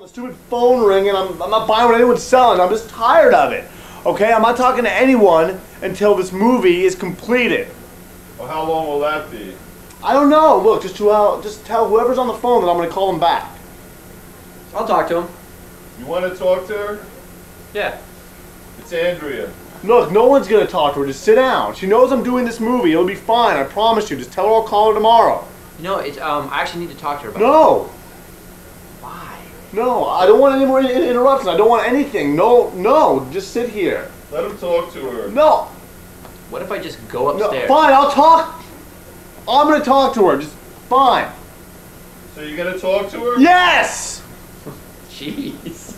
The stupid phone ringing. And I'm, I'm not buying what anyone's selling. I'm just tired of it. Okay, I'm not talking to anyone until this movie is completed. Well, how long will that be? I don't know. Look, just to uh, just tell whoever's on the phone that I'm gonna call them back. I'll talk to him. You want to talk to her? Yeah. It's Andrea. Look, no one's gonna talk to her. Just sit down. She knows I'm doing this movie. It'll be fine. I promise you. Just tell her I'll call her tomorrow. No, it's um. I actually need to talk to her about. No, Why? No. I don't want any more in- interruptions. I don't want anything. No, no. Just sit here. Let him talk to her. No, What if I just go no. upstairs? Fine. I'll talk. I'm gonna talk to her. Just fine. So you're gonna talk to her? Yes. Jeez.